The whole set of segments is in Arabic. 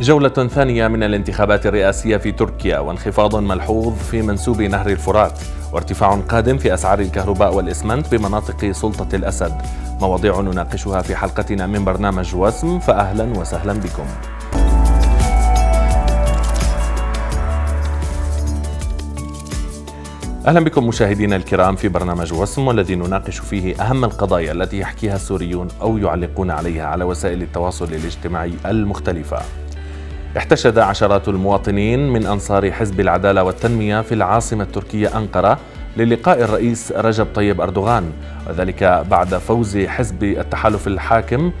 جولة ثانية من الانتخابات الرئاسية في تركيا وانخفاض ملحوظ في منسوب نهر الفرات وارتفاع قادم في أسعار الكهرباء والإسمنت بمناطق سلطة الأسد مواضيع نناقشها في حلقتنا من برنامج وسم فأهلا وسهلا بكم أهلا بكم مشاهدينا الكرام في برنامج وسم والذي نناقش فيه أهم القضايا التي يحكيها السوريون أو يعلقون عليها على وسائل التواصل الاجتماعي المختلفة. احتشد عشرات المواطنين من أنصار حزب العدالة والتنمية في العاصمة التركية أنقرة للقاء الرئيس رجب طيب أردوغان وذلك بعد فوز حزب التحالف الحاكم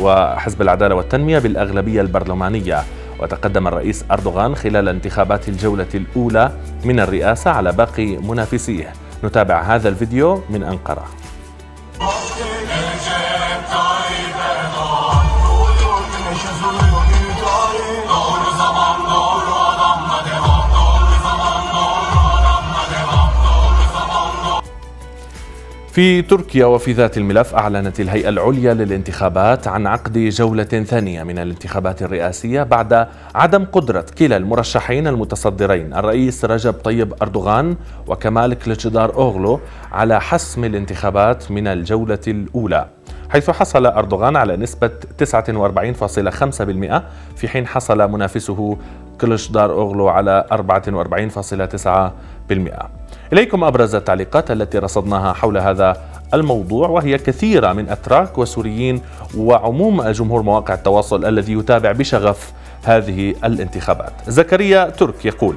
وحزب العدالة والتنمية بالأغلبية البرلمانية. وتقدم الرئيس أردوغان خلال انتخابات الجولة الأولى من الرئاسة على باقي منافسيه. نتابع هذا الفيديو من أنقرة. في تركيا وفي ذات الملف أعلنت الهيئة العليا للانتخابات عن عقد جولة ثانية من الانتخابات الرئاسية بعد عدم قدرة كلا المرشحين المتصدرين الرئيس رجب طيب أردوغان وكمال كلتشدار أوغلو على حسم الانتخابات من الجولة الأولى حيث حصل أردوغان على نسبة 49.5% في حين حصل منافسه كلشدار أوغلو على 44.9% إليكم أبرز التعليقات التي رصدناها حول هذا الموضوع وهي كثيرة من أتراك وسوريين وعموم جمهور مواقع التواصل الذي يتابع بشغف هذه الانتخابات. زكريا ترك يقول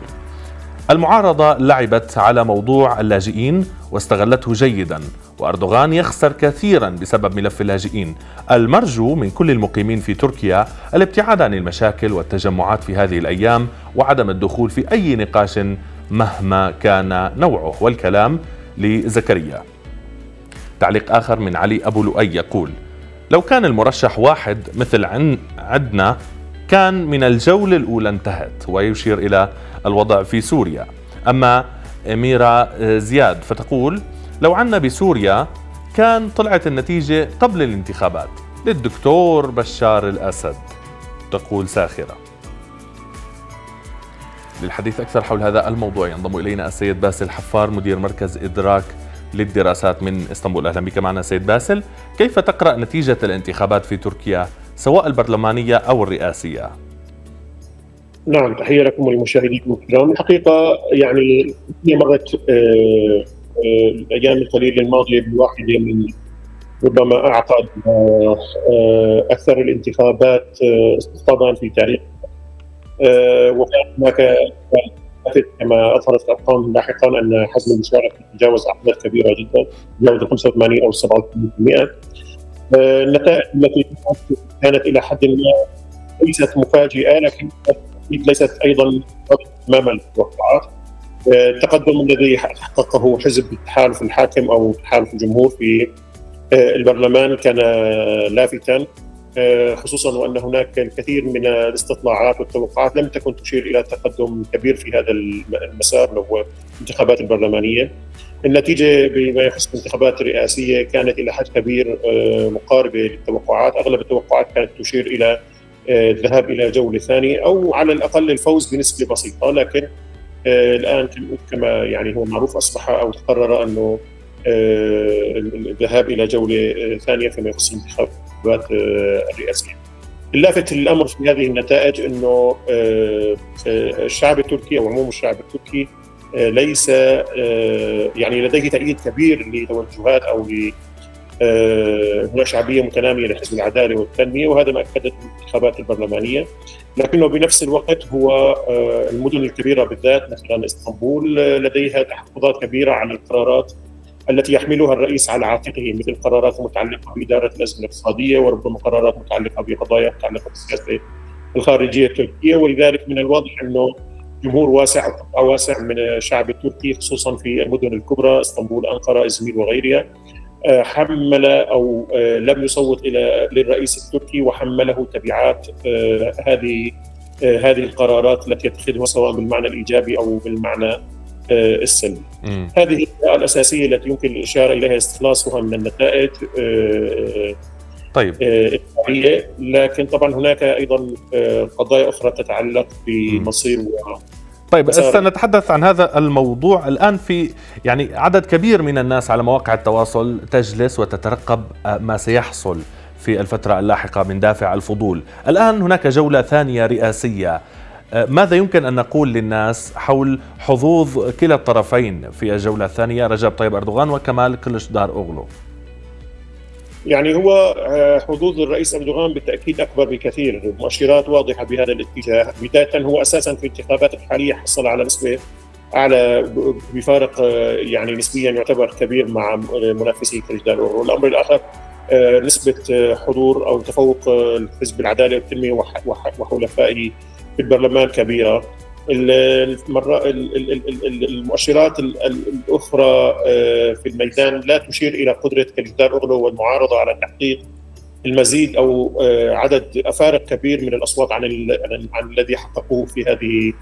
المعارضة لعبت على موضوع اللاجئين واستغلته جيدا وأردوغان يخسر كثيرا بسبب ملف اللاجئين. المرجو من كل المقيمين في تركيا الابتعاد عن المشاكل والتجمعات في هذه الأيام وعدم الدخول في أي نقاش مهما كان نوعه والكلام لزكريا. تعليق آخر من علي أبو لؤي يقول لو كان المرشح واحد مثل عن عدنا كان من الجولة الأولى انتهت. ويشير إلى الوضع في سوريا. أما أميرة زياد فتقول لو عنا بسوريا كان طلعت النتيجة قبل الانتخابات للدكتور بشار الأسد تقول ساخرة. للحديث أكثر حول هذا الموضوع ينضم إلينا السيد باسل حفار مدير مركز إدراك للدراسات من إسطنبول. أهلا بك معنا سيد باسل. كيف تقرأ نتيجة الانتخابات في تركيا سواء البرلمانية أو الرئاسية؟ نعم تحية لكم وللمشاهدين الكرام. الحقيقة يعني هي مرت آه، آه، الأيام القليلة الماضية بواحدة من ربما أعقد آه، أكثر الانتخابات استقطابا في تاريخ آه، وكان هناك كما اظهرت الأرقام لاحقا أن حجم المشاركة تجاوز أعداد كبيرة جدا تجاوز 85 أو 87% آه، النتائج التي كانت إلى حد ما ليست مفاجئة لكن ليست أيضا تماما التوقعات آه، التقدم الذي حققه حزب التحالف الحاكم أو تحالف الجمهور في البرلمان كان لافتا. آه، خصوصا وأن هناك الكثير من الاستطلاعات والتوقعات لم تكن تشير إلى تقدم كبير في هذا المسار اللي هو الانتخابات البرلمانية. النتيجة بما يخص الانتخابات الرئاسية كانت إلى حد كبير آه، مقاربة للتوقعات، أغلب التوقعات كانت تشير إلى آه، الذهاب إلى جولة ثانية أو على الأقل الفوز بنسبة بسيطة لكن الآن كما يعني هو معروف أصبح أو تقرر أنه الذهاب إلى جولة ثانية فيما يخص الانتخابات الرئاسية. اللافت الامر في هذه النتائج أنه آه، آه، الشعب التركي أو عموم الشعب التركي آه، ليس يعني لديه تأييد كبير لتوجهات أو ل هناك شعبية متنامية لحزب العدالة والتنمية وهذا ما اكدته الانتخابات البرلمانية. لكنه بنفس الوقت هو المدن الكبيرة بالذات مثلا إسطنبول لديها تحفظات كبيرة على القرارات التي يحملها الرئيس على عاتقه مثل قرارات متعلقة بإدارة الازمه الاقتصاديه وربما قرارات متعلقة بقضايا متعلقة بالسياسة الخارجية التركية. ولذلك من الواضح أنه جمهور واسع واسع من الشعب التركي خصوصا في المدن الكبرى إسطنبول أنقرة ازمير وغيرها. آه، حمل أو آه، لم يصوت إلى للرئيس التركي وحمله تبعات آه، هذه هذه القرارات التي يتخذها سواء بالمعنى الإيجابي أو بالمعنى آه، السلمي. هذه الأساسية التي يمكن الإشارة إليها إستخلاصها من النتائج آه، طيب. لكن طبعا هناك أيضا قضايا أخرى تتعلق بمصير طيب سنتحدث عن هذا الموضوع الآن في يعني عدد كبير من الناس على مواقع التواصل تجلس وتترقب ما سيحصل في الفترة اللاحقة من دافع الفضول. الآن هناك جولة ثانية رئاسية. ماذا يمكن أن نقول للناس حول حظوظ كلا الطرفين في الجولة الثانية؟ رجب طيب أردوغان وكمال كلشدار أوغلو يعني هو آه، حظوظ الرئيس أردوغان بالتأكيد أكبر بكثير. المؤشرات واضحة بهذا الاتجاه. بداية هو أساسا في الانتخابات الحالية حصل على نسبة أعلى بفارق آه، يعني نسبيا يعتبر كبير مع منافسيه كريجدان اورو الأمر الآخر آه، نسبة حضور أو تفوق حزب العداله والتنمية وحلفائه في البرلمان كبيرة. المؤشرات الأخرى آه، في الميدان لا تشير إلى قدرة كليدار أغلو والمعارضة على تحقيق المزيد أو آه، عدد أفارق كبير من الأصوات عن, عن الذي حققوه في هذه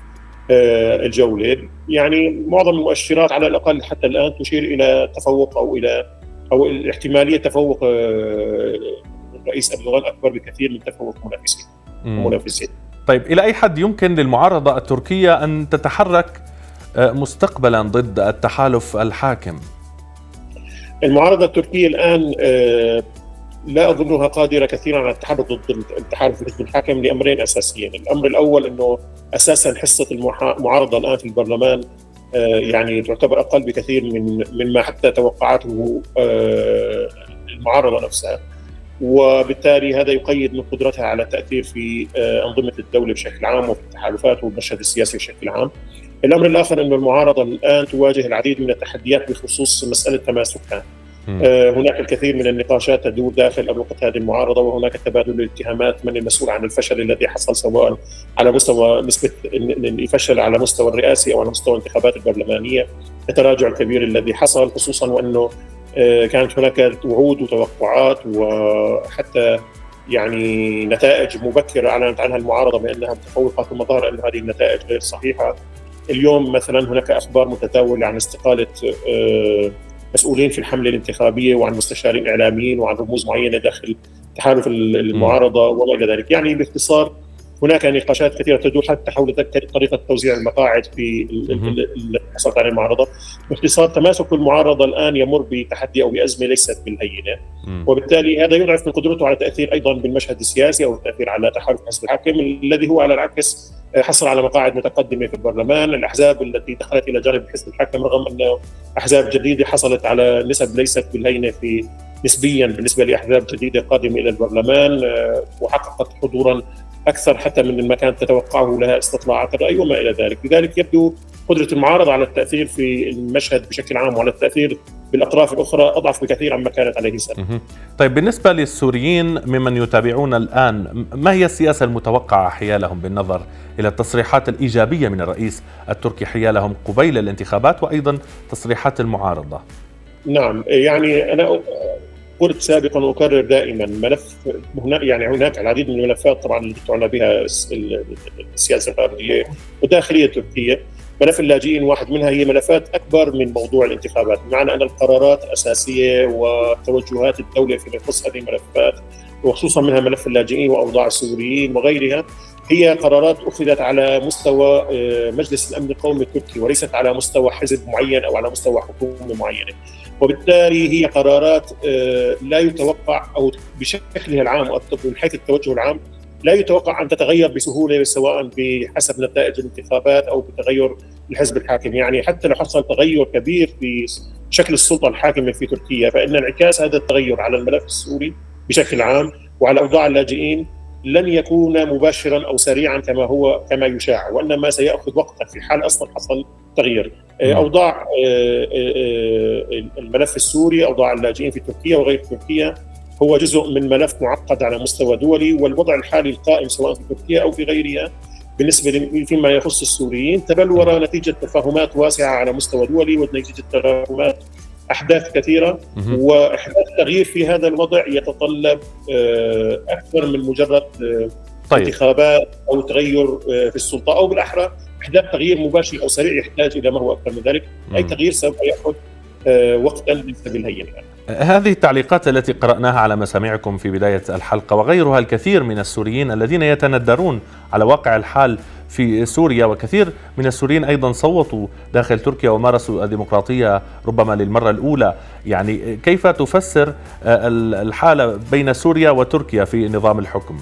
آه، الجولة. يعني معظم المؤشرات على الأقل حتى الآن تشير إلى تفوق أو إلى أو احتمالية تفوق الرئيس أردوغان أكبر بكثير من تفوق منافسيه منافسيه طيب إلى أي حد يمكن للمعارضة التركية أن تتحرك آه، مستقبلا ضد التحالف الحاكم؟ المعارضة التركية الآن آه، لا أظنها قادرة كثيرا على التحرك ضد التحالف الحاكم لأمرين أساسيين الأمر الأول أنه أساسا حصة المعارضة الآن في البرلمان آه، يعني تعتبر أقل بكثير من مما حتى توقعته المعارضة نفسها وبالتالي هذا يقيد من قدرتها على التأثير في آه، أنظمة الدولة بشكل عام وفي التحالفات والمشهد السياسي بشكل عام. الأمر الآخر أن المعارضة الآن تواجه العديد من التحديات بخصوص مسألة تماسكها. آه، هناك الكثير من النقاشات تدور داخل أروقة هذه المعارضة وهناك تبادل الاتهامات من المسؤول عن الفشل الذي حصل سواء على مستوى نسبة الفشل على مستوى الرئاسي أو على مستوى الانتخابات البرلمانية التراجع الكبير الذي حصل خصوصا وأنه كانت هناك وعود وتوقعات وحتى يعني نتائج مبكرة أعلنت عنها المعارضة بأنها متفوقة ثم ظهر أن هذه النتائج غير صحيحة. اليوم مثلا هناك أخبار متداوله عن استقالة آه، مسؤولين في الحملة الانتخابية وعن مستشارين إعلاميين وعن رموز معينة داخل تحالف المعارضة وما إلى ذلك، يعني باختصار هناك نقاشات كثيرة تدور حتى حول طريقة توزيع المقاعد في حصلت على المعارضة. باختصار تماسك المعارضة الآن يمر بتحدي أو بأزمة ليست بالهينه وبالتالي هذا يضعف من قدرته على التاثير أيضا بالمشهد السياسي أو التأثير على تحالف حزب الحاكم الذي هو على العكس حصل على مقاعد متقدمة في البرلمان، الأحزاب التي دخلت إلى جانب حزب الحاكم رغم انه أحزاب جديدة حصلت على نسب ليست بالهينه في نسبيا بالنسبة لأحزاب جديدة قادمة إلى البرلمان آه، وحققت حضورا أكثر حتى من كانت تتوقعه لها استطلاعات الرأي وما إلى ذلك، لذلك يبدو قدرة المعارضة على التأثير في المشهد بشكل عام وعلى التأثير بالأطراف الأخرى أضعف بكثير عما كانت عليه سابقا. طيب بالنسبة للسوريين ممن يتابعون الآن ما هي السياسة المتوقعة حيالهم بالنظر إلى التصريحات الإيجابية من الرئيس التركي حيالهم قبيل الانتخابات وأيضا تصريحات المعارضة؟ نعم يعني أنا قلت سابقا واكرر دائما ملف هنا يعني هناك العديد من الملفات طبعا اللي تعنى بها السياسة الخارجيه والداخليه التركيه ملف اللاجئين واحد منها هي ملفات أكبر من موضوع الانتخابات بمعنى أن القرارات أساسية وتوجهات الدولة فيما يخص هذه الملفات وخصوصا منها ملف اللاجئين وأوضاع السوريين وغيرها. هي قرارات أخذت على مستوى آه، مجلس الأمن القومي التركي وليست على مستوى حزب معين أو على مستوى حكومة معينة. وبالتالي هي قرارات آه، لا يتوقع أو بشكلها العام أو من حيث التوجه العام لا يتوقع أن تتغير بسهولة سواء بحسب نتائج الانتخابات أو بتغير الحزب الحاكم، يعني حتى لو حصل تغير كبير في شكل السلطة الحاكمة في تركيا فإن انعكاس هذا التغير على الملف السوري بشكل عام وعلى أوضاع اللاجئين لن يكون مباشرا أو سريعا كما هو كما يشاع وإنما سيأخذ وقتا في حال أصلا حصل تغيير آه،. أوضاع آه، آه، الملف السوري أوضاع اللاجئين في تركيا وغير تركيا هو جزء من ملف معقد على مستوى دولي والوضع الحالي القائم سواء في تركيا أو في غيرها بالنسبة فيما يخص السوريين تبلور. نتيجة تفاهمات واسعة على مستوى دولي ونتيجه تفاهمات أحداث كثيرة وأحداث تغيير في هذا الوضع يتطلب أكثر من مجرد طيب. انتخابات أو تغير في السلطة أو بالأحرى أحداث تغيير مباشر أو سريع يحتاج إلى ما هو أكثر من ذلك، أي تغيير سوف ياخذ آه، وقتا ليس بالهين. هذه التعليقات التي قرأناها على مسامعكم في بداية الحلقة وغيرها الكثير من السوريين الذين يتندرون على واقع الحال في سوريا وكثير من السوريين أيضا صوتوا داخل تركيا ومارسوا الديمقراطية ربما للمرة الأولى يعني كيف تفسر الحالة بين سوريا وتركيا في نظام الحكم؟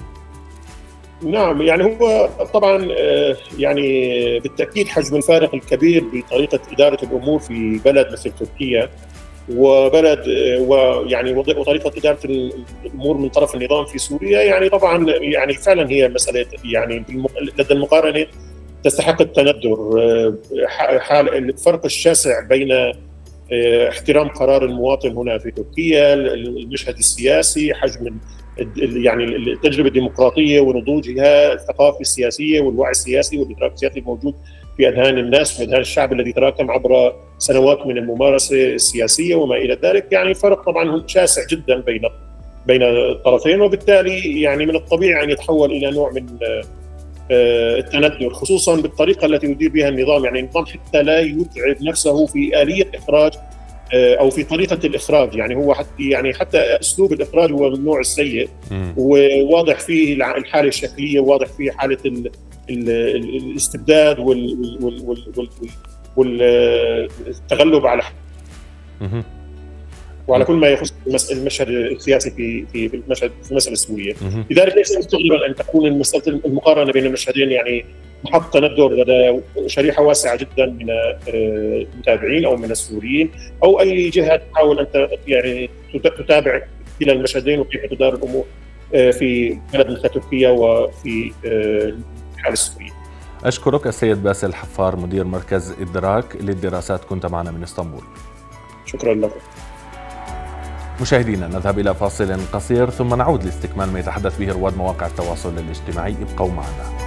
نعم يعني هو طبعا آه، يعني بالتأكيد حجم الفارق الكبير بطريقة إدارة الأمور في بلد مثل تركيا وبلد آه، ويعني وطريقة إدارة الأمور من طرف النظام في سوريا يعني طبعا يعني فعلا هي مسألة يعني لدى المقارنة تستحق التندر. آه، حال الفرق الشاسع بين احترام قرار المواطن هنا في تركيا المشهد السياسي حجم يعني التجربة الديمقراطية ونضوجها الثقافة السياسية والوعي السياسي والإدراك السياسي الموجود في أذهان الناس في أذهان الشعب الذي تراكم عبر سنوات من الممارسة السياسية وما إلى ذلك. يعني فرق طبعا شاسع جدا بين بين الطرفين وبالتالي يعني من الطبيعي أن يتحول إلى نوع من آه، التندر خصوصا بالطريقة التي يدير بها النظام. يعني النظام حتى لا يتعب نفسه في آلية إخراج آه، أو في طريقة الإخراج. يعني هو حتى يعني حتى أسلوب الإخراج هو من النوع السيء. وواضح فيه الحالة الشكلية واضح فيه حالة ال ال الاستبداد والتغلب على وعلى كل ما يخص المشهد السياسي في في المشهد في المساله السوريه، لذلك ليس مستغربا أن تكون المساله المقارنة بين المشهدين يعني محط تندر لدى شريحة واسعة جدا من آه، المتابعين أو من السوريين أو أي جهة تحاول أن يعني تتابع كلا المشهدين وكيف تدار الأمور آه، في بلد مثل تركيا وفي الحاله السوريه. أشكرك السيد باسل حفار مدير مركز إدراك للدراسات كنت معنا من إسطنبول. شكرا لك. مشاهدينا نذهب إلى فاصل قصير ثم نعود لاستكمال ما يتحدث به رواد مواقع التواصل الاجتماعي ابقوا معنا.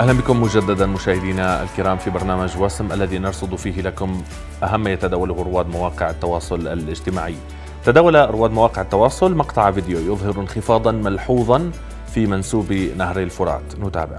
أهلا بكم مجددا مشاهدينا الكرام في برنامج وسم الذي نرصد فيه لكم أهم ما يتداوله رواد مواقع التواصل الاجتماعي. تداول رواد مواقع التواصل مقطع فيديو يظهر انخفاضا ملحوظا في منسوب نهر الفرات، نتابع.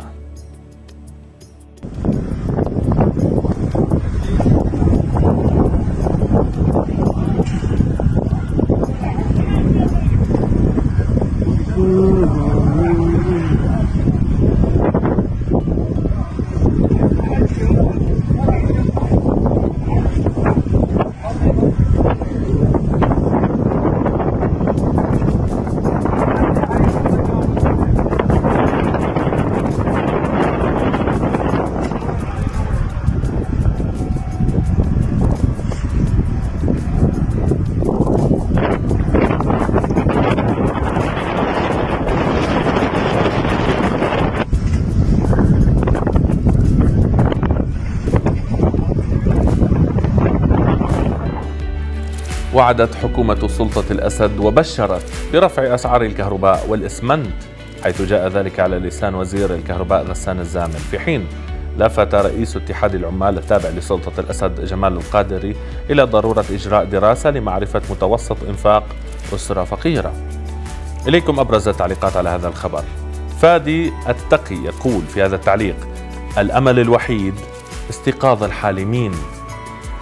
وعدت حكومة سلطة الأسد وبشرت برفع أسعار الكهرباء والإسمنت حيث جاء ذلك على لسان وزير الكهرباء غسان الزامل. في حين لفت رئيس اتحاد العمال التابع لسلطة الأسد جمال القادري إلى ضرورة إجراء دراسة لمعرفة متوسط إنفاق أسرة فقيرة. إليكم أبرز التعليقات على هذا الخبر. فادي التقي يقول في هذا التعليق الأمل الوحيد استيقاظ الحالمين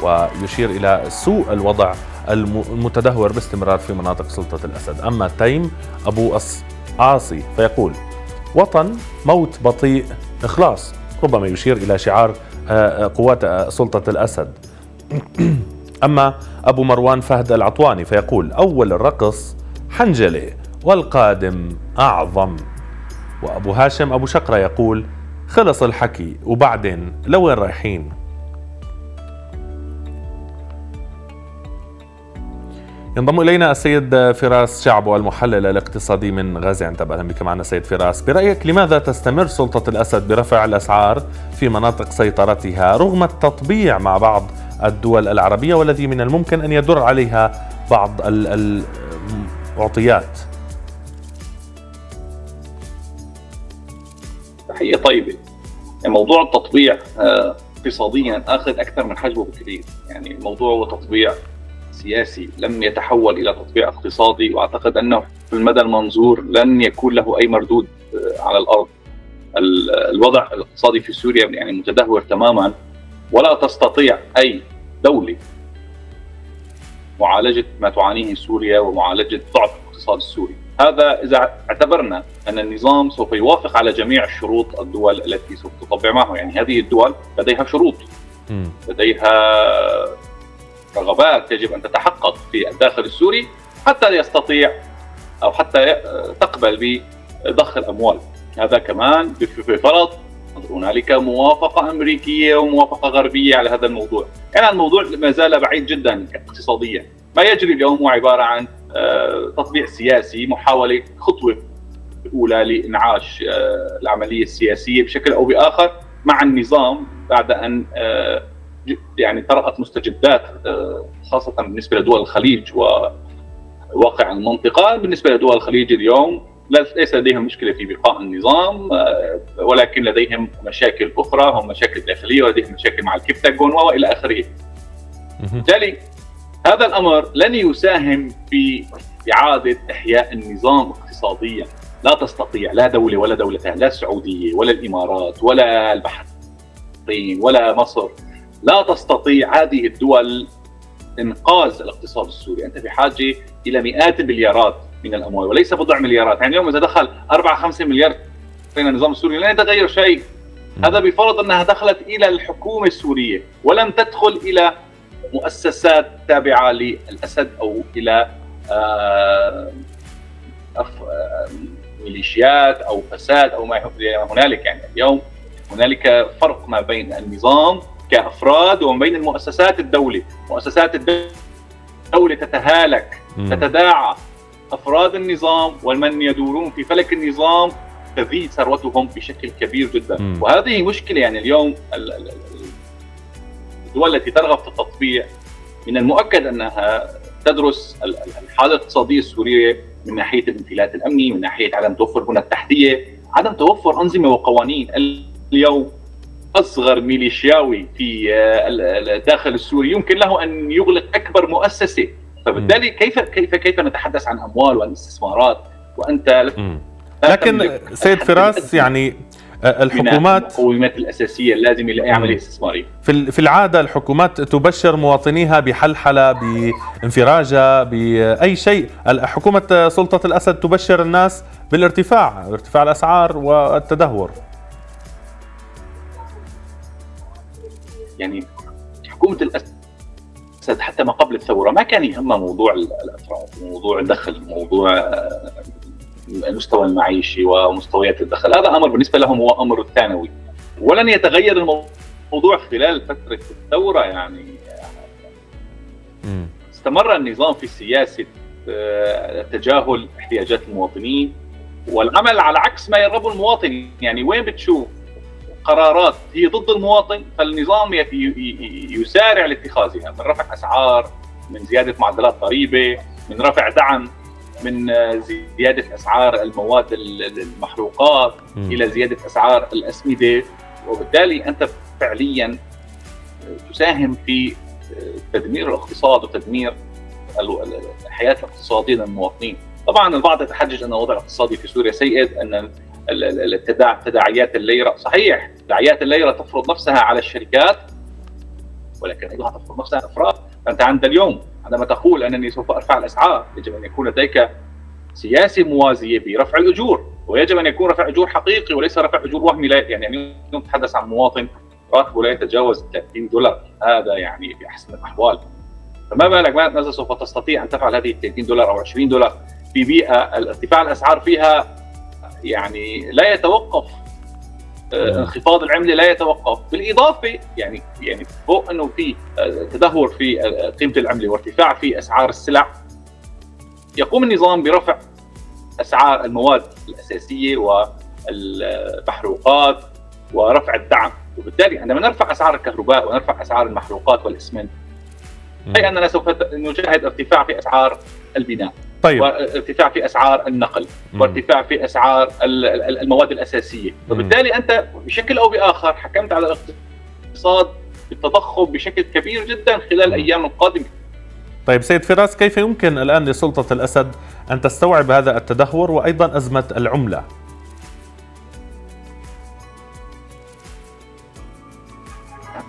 ويشير إلى سوء الوضع المتدهور باستمرار في مناطق سلطة الأسد. أما تيم أبو عاصي فيقول وطن موت بطيء إخلاص. ربما يشير إلى شعار آه، آه، قوات آه، سلطة الأسد. أما أبو مروان فهد العطواني فيقول أول الرقص حنجلة والقادم أعظم. وأبو هاشم أبو شقرة يقول خلص الحكي وبعدين لوين رايحين؟ ينضم إلينا السيد فراس شعبو المحلل الاقتصادي من غازي عنتب. أهلا بك معنا سيد فراس. برأيك لماذا تستمر سلطة الأسد برفع الأسعار في مناطق سيطرتها رغم التطبيع مع بعض الدول العربية والذي من الممكن أن يدر عليها بعض المعطيات؟ تحية طيبة. موضوع التطبيع آه، اقتصاديا أخذ أكثر من حجمه بكثير. يعني الموضوع هو تطبيع سياسي لم يتحول إلى تطبيع اقتصادي وأعتقد انه في المدى المنظور لن يكون له أي مردود آه، على الأرض. الوضع الاقتصادي في سوريا يعني متدهور تماما ولا تستطيع أي دولة معالجة ما تعانيه سوريا ومعالجة ضعف الاقتصاد السوري. هذا إذا اعتبرنا أن النظام سوف يوافق على جميع الشروط الدول التي سوف تطبع معه. يعني هذه الدول لديها شروط. لديها رغبات يجب أن تتحقق في الداخل السوري حتى يستطيع أو حتى تقبل بضخ الاموال هذا كمان بفرض هنالك موافقة أمريكية وموافقة غربية على هذا الموضوع. يعني الموضوع ما زال بعيد جدا اقتصاديا. ما يجري اليوم هو عبارة عن آه، تطبيع سياسي محاولة خطوة أولى لإنعاش آه، العملية السياسية بشكل أو بآخر مع النظام بعد أن آه، يعني طرأت مستجدات خاصة بالنسبة لدول الخليج وواقع المنطقة. بالنسبة لدول الخليج اليوم ليس لديهم مشكلة في بقاء النظام ولكن لديهم مشاكل أخرى هم مشاكل داخلية ولديهم مشاكل مع الكبتاغون وإلى آخره. بالتالي هذا الأمر لن يساهم في إعادة إحياء النظام اقتصاديا. لا تستطيع لا دولة ولا دولتان لا السعودية ولا الإمارات ولا البحرين ولا مصر لا تستطيع هذه الدول إنقاذ الاقتصاد السوري، أنت بحاجه إلى مئات المليارات من الأموال وليس بضع مليارات، يعني اليوم إذا دخل 4 5 مليار بين النظام السوري لن يتغير شيء. هذا بفرض أنها دخلت إلى الحكومة السورية ولم تدخل إلى مؤسسات تابعة للأسد أو إلى آه، آه، ميليشيات أو فساد أو ما هنالك. يعني اليوم هنالك فرق ما بين النظام كأفراد وما بين المؤسسات الدولة، مؤسسات الدولة تتهالك تتداعى. أفراد النظام ومن يدورون في فلك النظام تزيد ثروتهم بشكل كبير جدا، وهذه مشكلة يعني اليوم الدول التي ترغب في التطبيع من المؤكد أنها تدرس الحاله الاقتصاديه السوريه من ناحية الانفلات الأمني، من ناحية عدم توفر بنى التحتيه، عدم توفر أنظمة وقوانين. اليوم أصغر ميليشياوي في آه، السوري يمكن له أن يغلق أكبر مؤسسة، فبالتالي كيف كيف كيف نتحدث عن أموال وعن استثمارات؟ وأنت لكن سيد فراس يعني الحكومات المقومات الأساسية اللازمة لاي عمليه استثماريه في في العادة الحكومات تبشر مواطنيها بحلحلة بانفراجة بأي شيء. حكومة سلطة الأسد تبشر الناس بالارتفاع ارتفاع الأسعار والتدهور. يعني حكومة الأسد حتى ما قبل الثورة ما كان يهمها موضوع الافراد موضوع الدخل موضوع المستوى المعيشي ومستويات الدخل. هذا أمر بالنسبة لهم هو أمر ثانوي. ولن يتغير الموضوع خلال فترة الثورة يعني. استمر النظام في سياسة آه، تجاهل احتياجات المواطنين والعمل على عكس ما يرغب المواطن. يعني وين بتشوف قرارات هي ضد المواطن فالنظام يسارع لاتخاذها من رفع أسعار من زيادة معدلات ضريبه من رفع دعم من زيادة أسعار المواد المحروقات م. إلى زيادة أسعار الأسمدة وبالتالي أنت فعليا تساهم في تدمير الاقتصاد وتدمير الحياة الاقتصادية للمواطنين. طبعا البعض يتحجج أن الوضع الاقتصادي في سوريا سيء أن تداعيات الليرة. صحيح تداعيات الليرة تفرض نفسها على الشركات ولكن أيضا تفرض نفسها على الأفراد. فأنت عند اليوم عندما تقول أنني سوف أرفع الأسعار يجب أن يكون لديك سياسه موازيه برفع الأجور ويجب أن يكون رفع أجور حقيقي وليس رفع أجور وهمي. لا يعني اليوم نتحدث عن مواطن راتبه لا يتجاوز 30 دولار. هذا يعني في أحسن الأحوال. فما بالك ماذا سوف تستطيع أن تفعل هذه 30 دولار أو 20 دولار في بيئة ارتفاع الأسعار فيها يعني لا يتوقف آه، انخفاض العملة لا يتوقف. بالإضافة يعني يعني فوق إنه في آه، تدهور في آه، قيمة العملة وارتفاع في أسعار السلع. يقوم النظام برفع أسعار المواد الأساسية والمحروقات ورفع الدعم. وبالتالي عندما نرفع أسعار الكهرباء ونرفع أسعار المحروقات والإسمنت أي أننا سوف نشاهد ارتفاع في أسعار البناء. طيب. وارتفاع في أسعار النقل. وارتفاع في أسعار المواد الأساسية. وبالتالي أنت بشكل أو بآخر حكمت على الاقتصاد بالتضخم بشكل كبير جدا خلال الأيام القادمة. طيب سيد فراس كيف يمكن الآن لسلطة الأسد أن تستوعب هذا التدهور وأيضا أزمة العملة؟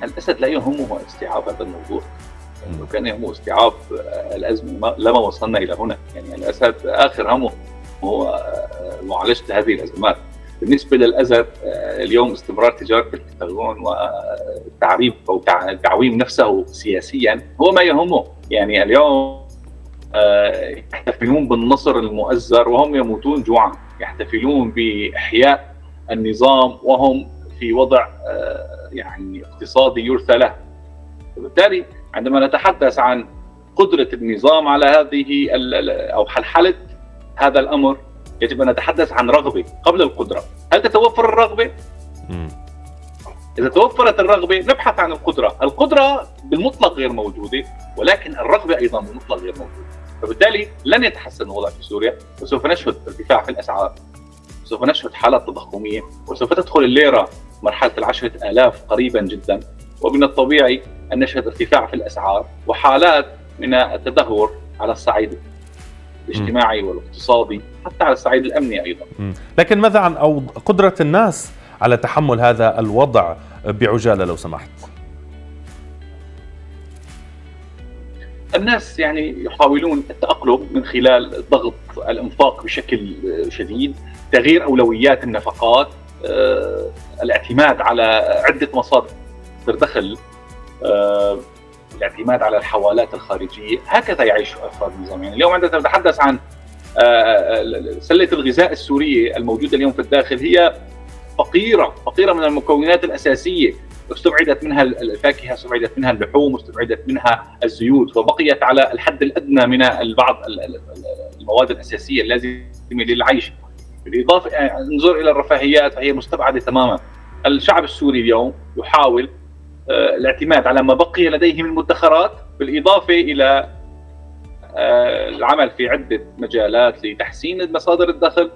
الأسد لا يهمه استيعاب هذا الموضوع. لو كان يهمه استيعاب الأزمة لما وصلنا إلى هنا. يعني الاسد آخر همه هو معالجة هذه الأزمات. بالنسبة للاسد اليوم استمرار تجارة البنتاغون وتعريب أو تعويم نفسه سياسيا هو ما يهمه. يعني اليوم يحتفلون بالنصر المؤزر وهم يموتون جوعا. يحتفلون بإحياء النظام وهم في وضع يعني اقتصادي يرثى له. وبالتالي عندما نتحدث عن قدرة النظام على هذه أو حلحلة هذا الأمر يجب أن نتحدث عن رغبة قبل القدرة. هل تتوفر الرغبة؟ إذا توفرت الرغبة نبحث عن القدرة. القدرة بالمطلق غير موجودة ولكن الرغبة أيضا بالمطلق غير موجودة. فبالتالي لن يتحسن الوضع في سوريا وسوف نشهد ارتفاع في الأسعار. سوف نشهد حالات تضخمية. وسوف تدخل الليرة مرحلة العشرة آلاف قريبا جدا. ومن الطبيعي أن نشهد ارتفاع في الأسعار وحالات من التدهور على الصعيد الاجتماعي والاقتصادي حتى على الصعيد الأمني أيضا. لكن ماذا عن أو قدرة الناس على تحمل هذا الوضع بعجالة لو سمحت؟ الناس يعني يحاولون التأقلم من خلال ضغط الإنفاق بشكل شديد تغيير أولويات النفقات آه، الاعتماد على عدة مصادر دخل الاعتماد على الحوالات الخارجية. هكذا يعيش افراد النظام يعني اليوم عندما نتحدث عن آه، سلة الغذاء السورية الموجودة اليوم في الداخل. هي فقيرة فقيرة من المكونات الأساسية. استبعدت منها الفاكهة استبعدت منها اللحوم استبعدت منها الزيوت وبقيت على الحد الأدنى من بعض المواد الأساسية اللازمة للعيش. بالإضافة ننظر إلى الرفاهيات فهي مستبعدة تماما. الشعب السوري اليوم يحاول آه، الاعتماد على ما بقي لديه من مدخرات بالإضافة إلى آه، العمل في عدة مجالات لتحسين مصادر الدخل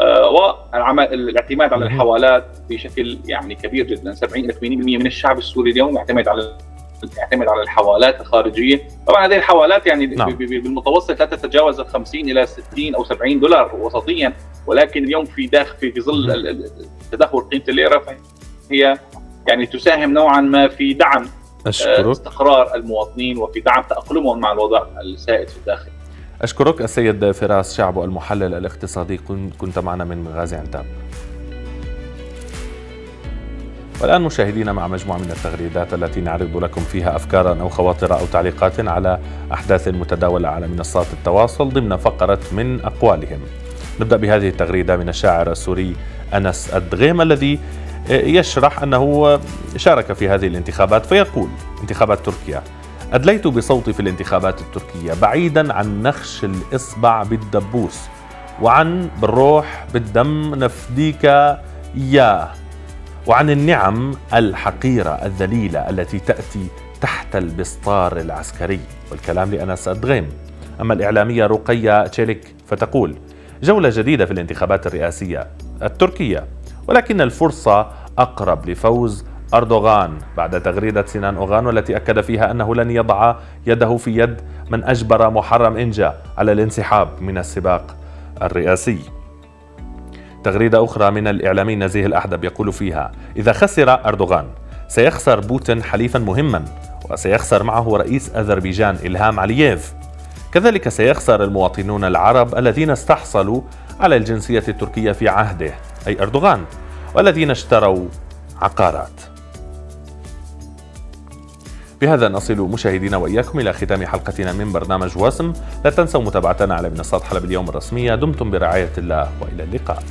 آه، والعمل الاعتماد على الحوالات بشكل يعني كبير جدا. 70 إلى 80% من الشعب السوري اليوم يعتمد على يعتمد على الحوالات الخارجية. طبعا هذه الحوالات يعني نعم. بالمتوسط لا تتجاوز ال 50 إلى 60 أو 70 دولار وسطيا. ولكن اليوم في داخل في ظل تدهور قيمة الليرة فهي يعني تساهم نوعا ما في دعم أشكرك. استقرار المواطنين وفي دعم تأقلمهم مع الوضع السائد في الداخل. أشكرك السيد فراس شعبو المحلل الاقتصادي. كنت معنا من غازي عنتاب. والآن مشاهدينا مع مجموعة من التغريدات التي نعرض لكم فيها أفكارا أو خواطر أو تعليقات على أحداث متداولة على منصات التواصل ضمن فقرة من أقوالهم. نبدأ بهذه التغريدة من الشاعر السوري أنس الدغيم الذي يشرح أنه شارك في هذه الانتخابات فيقول انتخابات تركيا أدليت بصوتي في الانتخابات التركية بعيدا عن نخش الإصبع بالدبوس وعن بالروح بالدم نفديك إياه وعن النعم الحقيرة الذليلة التي تأتي تحت البسطار العسكري والكلام لأنس أدغيم. أما الإعلامية رقية تشيليك فتقول جولة جديدة في الانتخابات الرئاسية التركية. ولكن الفرصة أقرب لفوز أردوغان بعد تغريدة سنان أوغان والتي أكد فيها أنه لن يضع يده في يد من أجبر محرم إنجا على الانسحاب من السباق الرئاسي. تغريدة أخرى من الإعلامي نزيه الأحدب يقول فيها إذا خسر أردوغان سيخسر بوتين حليفا مهما وسيخسر معه رئيس أذربيجان إلهام علييف. كذلك سيخسر المواطنون العرب الذين استحصلوا على الجنسية التركية في عهده. أي أردوغان والذين اشتروا عقارات. بهذا نصل مشاهدينا وإياكم إلى ختام حلقتنا من برنامج وسم، لا تنسوا متابعتنا على منصات حلب اليوم الرسمية، دمتم برعاية الله وإلى اللقاء.